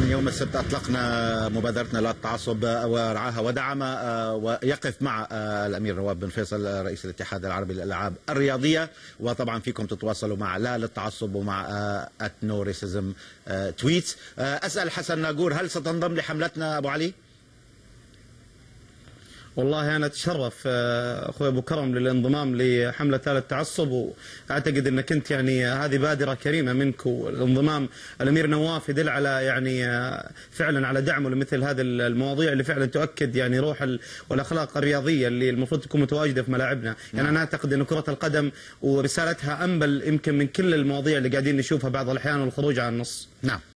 يوم السبت أطلقنا مبادرتنا لا التعصب ورعاها ودعم ويقف مع الأمير نواف بن فيصل رئيس الاتحاد العربي للألعاب الرياضية وطبعا فيكم تتواصلوا مع لا للتعصب ومع اتنوريسيزم تويت أسأل حسن ناقور هل ستنضم لحملتنا أبو علي؟ والله أنا أتشرف أخوي أبو كرم للانضمام لحملة آل التعصب وأعتقد أنك أنت يعني هذه بادرة كريمة منك والانضمام الأمير نواف يدل على يعني فعلا على دعمه لمثل هذه المواضيع اللي فعلا تؤكد يعني روح والأخلاق الرياضية اللي المفروض تكون متواجدة في ملاعبنا، يعني أنا أعتقد أن كرة القدم ورسالتها أنبل يمكن من كل المواضيع اللي قاعدين نشوفها بعض الأحيان والخروج عن النص. نعم.